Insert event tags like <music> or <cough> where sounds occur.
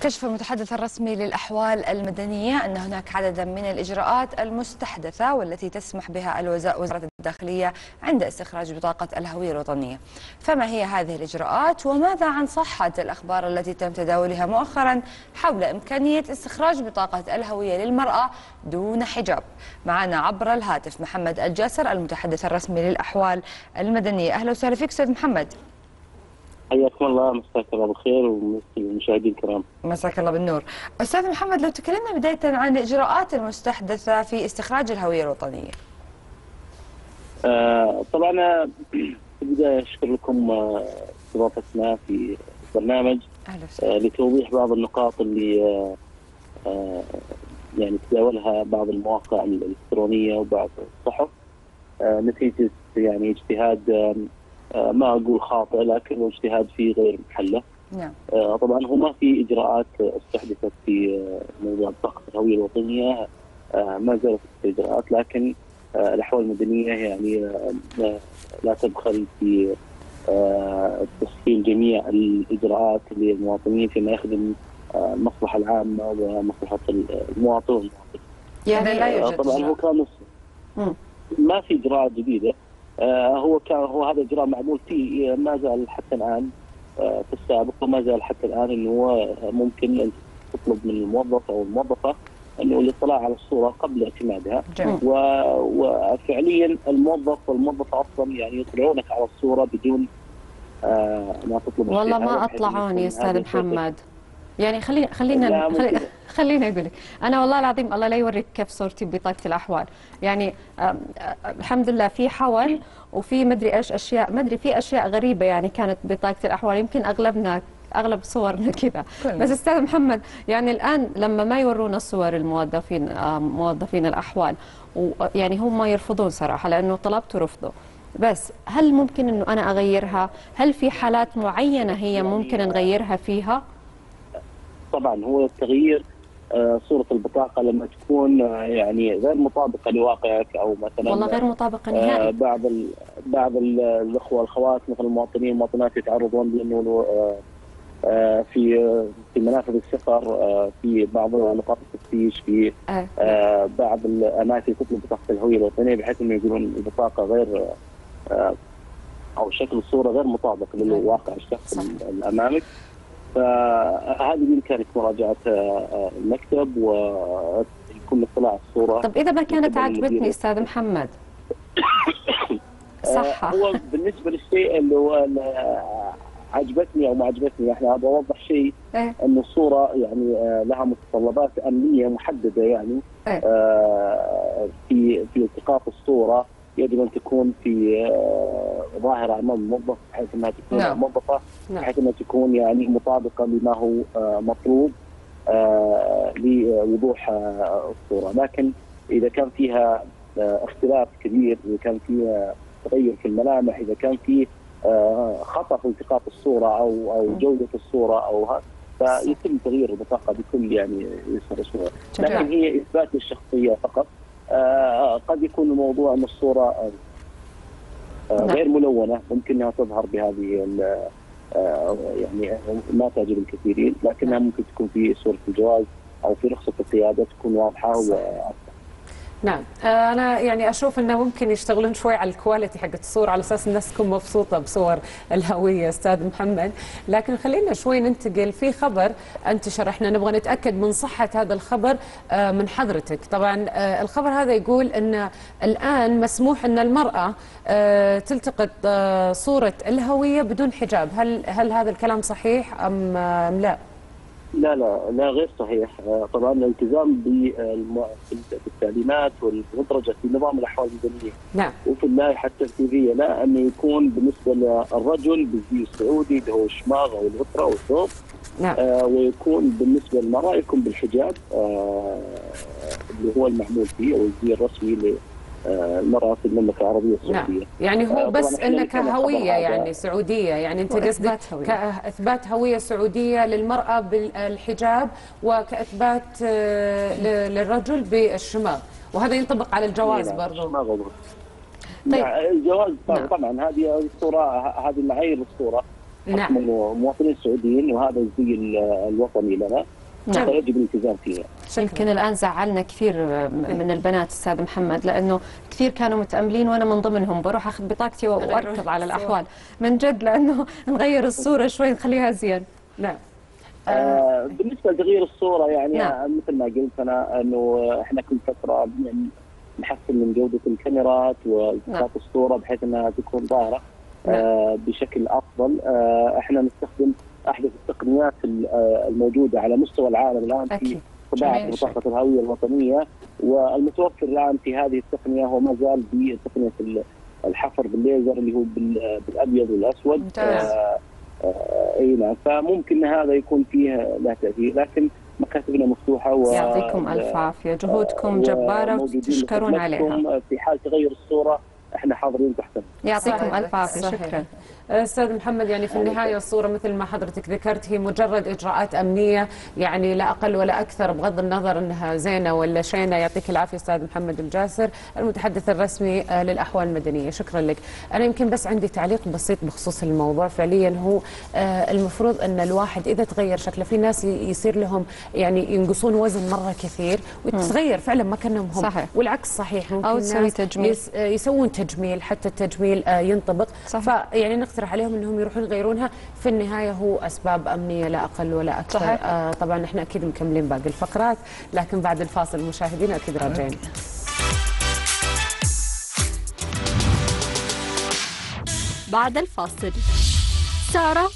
كشف المتحدث الرسمي للأحوال المدنية أن هناك عددا من الإجراءات المستحدثة والتي تسمح بها وزارة الداخلية عند استخراج بطاقة الهوية الوطنية. فما هي هذه الإجراءات وماذا عن صحة الأخبار التي تم تداولها مؤخرا حول إمكانية استخراج بطاقة الهوية للمرأة دون حجاب؟ معنا عبر الهاتف محمد الجاسر المتحدث الرسمي للأحوال المدنية. أهلا وسهلا فيك أستاذ محمد. حياكم الله مساك الله بالخير ومساك المشاهدين الكرام. مساك الله بالنور. أستاذ محمد لو تكلمنا بداية عن الاجراءات المستحدثة في استخراج الهوية الوطنية. آه طبعا في البداية أشكر لكم آه، استضافتنا في البرنامج آه لتوضيح بعض النقاط اللي آه آه يعني تداولها بعض المواقع الإلكترونية وبعض الصحف. آه نتيجة يعني اجتهاد آه آه، ما أقول خاطئ لكن اجتهاد في غير محلة. نعم. آه، طبعا هو ما في إجراءات استحدثت في آه، موضوع بطاقه الهويه الوطنية. ما زالت اجراءات لكن الأحوال المدنية يعني لا تبخل في تسهيل جميع الإجراءات للمواطنين فيما يخدم المصلحه العامة ومصلحة المواطن يعني لا يوجد طبعا هو كان ما في إجراءات جديدة. آه، هو كان هو هذا الاجراء معمول فيه ما زال حتى الآن آه، في السابق وما زال حتى الآن إنه ممكن ان تطلب من الموظف أو الموظفة إنه الاطلاع على الصورة قبل اعتمادها. و... وفعليا الموظف والموظفة أصلا يعني يطلعونك على الصورة بدون آه ما تطلب والله ما أطلعوني أستاذ محمد. يعني خلينا خلينا <laughs> خليني أقول لك. أنا والله العظيم الله لا يوريك كيف صورتي ببطاقه الأحوال. يعني الحمد لله في حول وفي مدري إيش اشياء مدري في أشياء غريبة يعني كانت ببطاقه الأحوال. يمكن اغلبنا أغلب صورنا <laughs> كذا. بس أستاذ محمد يعني الآن لما ما يورونا صور الموظفين موظفين الأحوال ويعني هم يرفضون صراحة لأنه طلبت ورفضوا. بس هل ممكن إنه أنا أغيرها؟ هل في حالات معينة هي ممكن نغيرها فيها؟ طبعا هو التغيير آه، صورة البطاقة لما تكون آه، يعني غير مطابقة لواقعك أو مثلا والله غير مطابقة آه، نهائي بعض ال بعض الأخوة والأخوات مثل المواطنين والمواطنات يتعرضون لأنه في في منافذ السفر في بعض نقاط التفتيش في بعض الأماكن تطلب بطاقة الهوية الوطنية بحيث إنه يقولون البطاقة غير أو شكل الصورة غير مطابق للواقع الشخص أمامك. فهذه بامكانك مراجعة آه، المكتب ويكون اطلاع الصورة. طب إذا ما كانت عجبتني أستاذ محمد. <coughs> صح هو بالنسبة للشيء اللي هو عجبتني أو ما عجبتني إحنا أبغى أوضح شيء إيه؟ إنه الصورة يعني آه، لها متطلبات أمنية محددة يعني إيه؟ في في التقاط الصورة. يجب أن تكون في آه، ظاهرة أمام الموظف بحيث أنها تكون نعم. موظفة نعم. بحيث أنها تكون يعني مطابقة لما هو آه، مطلوب آه، لوضوح الصورة، لكن إذا كان فيها اختلاف كبير، إذا كان فيها تغير في الملامح، إذا كان في خطأ في التقاط الصورة أو أو جودة الصورة أو فيتم تغيير البطاقة بكل يعني يسر لكن هي إثبات للشخصية فقط. قد يكون الموضوع ان الصورة آه، آه، نعم. غير ملونة ممكن إنها تظهر بهذه يعني ما تعجب الكثيرين لكنها ممكن تكون في صورة الجواز أو في رخصة القيادة تكون واضحة نعم. آه، أنا يعني أشوف إنه ممكن يشتغلون شوي على الكواليتي حقت الصور على أساس الناس تكون مبسوطة بصور الهوية أستاذ محمد. لكن خلينا شوي ننتقل. في خبر انتشر إحنا نبغى نتأكد من صحة هذا الخبر آه، من حضرتك. طبعا آه، الخبر هذا يقول إن الآن مسموح إن المرأة تلتقط صورة الهوية بدون حجاب. هل هل هذا الكلام صحيح أم لا؟ لا لا لا غير صحيح. آه، طبعا الالتزام بالتعليمات والمدرجة في نظام الأحوال المدنيه نعم. وفي اللائحه التنفيذيه لا انه يكون بالنسبة للرجل بالزي السعودي اللي هو الشماغ أو الغطره أو الثوب. نعم. آه ويكون بالنسبة للمرأة يكون بالحجاب آه اللي هو المعمول فيه أو الزي الرسمي المرأة في المملكة العربية السعودية. نعم. يعني هو آه، بس إنك هوية يعني سعودية. يعني أنت قصدك كإثبات هوية سعودية للمرأة بالحجاب وكإثبات آه، للرجل بالشماغ. وهذا ينطبق على الجواز نعم. برضه طيب. الجواز طبعا, نعم. طبعا هذه الصورة هذه معايير الصورة. نعم. مواطنين سعوديين وهذا الزي الوطني لنا. نعم. فيجب الالتزام فيها يمكن الآن زعلنا كثير من البنات أستاذ محمد لأنه كثير كانوا متأملين وأنا من ضمنهم بروح أخذ بطاقتي واركض على الأحوال من جد لأنه نغير الصورة شوي نخليها زين نعم آه بالنسبة لتغيير الصورة يعني نعم. مثل ما قلت أنا إنه إحنا كل فترة يعني نحسن من جودة الكاميرات والتقاط نعم. الصورة بحيث إنها تكون ظاهرة نعم. آه بشكل أفضل آه إحنا نستخدم أحدث التقنيات آه، الموجودة على مستوى العالم الآن في طباعة بطاقه الهوية الوطنية. والمتوفر الآن في هذه التقنية هو ما زال بتقنيه الحفر بالليزر اللي هو بالأبيض والأسود. ممتاز. آه آه إي نعم. فممكن هذا يكون فيه له تأثير. لكن مكاتبنا مفتوحة و يعطيكم ألف عافية. جهودكم جبارة وتشكرون عليها. في حال تغير الصورة إحنا حاضرين تحت يعطيكم ألف عافية. شكرا. أستاذ محمد يعني في النهاية الصورة مثل ما حضرتك ذكرت هي مجرد إجراءات أمنية يعني لا أقل ولا أكثر بغض النظر إنها زينة ولا شينة. يعطيك العافية أستاذ محمد الجاسر المتحدث الرسمي آه، للأحوال المدنية. شكرا لك. أنا يمكن بس عندي تعليق بسيط بخصوص الموضوع. فعليا هو آه، المفروض أن الواحد إذا تغير شكله في ناس يصير لهم يعني ينقصون وزن مرة كثير وتتغير فعلا مكانهم هم. صحيح. والعكس صحيح. ممكن أو تسوي تجميل يسوون تجميل حتى التجميل آه، ينطبق. صحيح. فيعني نقترح عليهم إنهم يروحون يغيرونها. في النهاية هو أسباب أمنية لا أقل ولا أكثر. صحيح. آه طبعا إحنا أكيد مكملين باقي الفقرات لكن بعد الفاصل مشاهدينا أكيد راجعين. بعد الفاصل سارة